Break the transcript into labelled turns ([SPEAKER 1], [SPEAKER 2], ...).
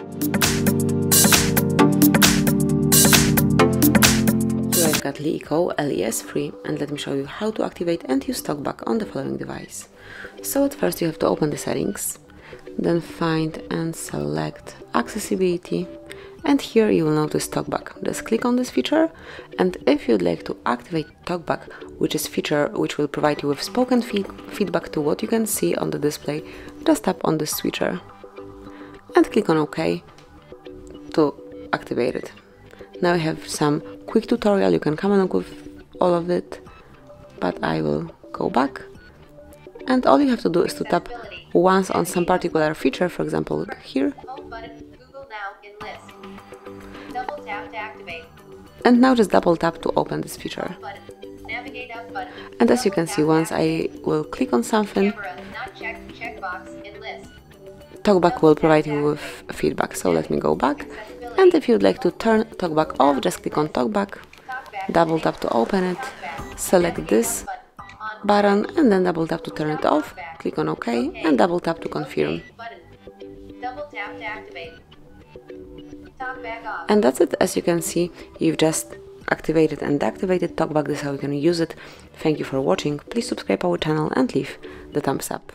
[SPEAKER 1] Here I've got LeEco Le S3 and let me show you how to activate and use TalkBack on the following device. So at first you have to open the settings, then find and select accessibility and here you will notice TalkBack. Just click on this feature and if you'd like to activate TalkBack, which is feature which will provide you with spoken feed feedback to what you can see on the display, just tap on this switcher and click on OK to activate it. Now I have some quick tutorial, you can come along with all of it, but I will go back and all you have to do is to tap once on some particular feature, for example here. And now just double tap to open this feature. And as you can see, once I will click on something, TalkBack will provide you with feedback. So let me go back. And if you'd like to turn TalkBack off, just click on TalkBack, double tap to open it, select this button and then double tap to turn it off, click on OK and double tap to confirm. And that's it, as you can see, you've just activated and deactivated TalkBack, this is how you can use it. Thank you for watching, please subscribe our channel and leave the thumbs up.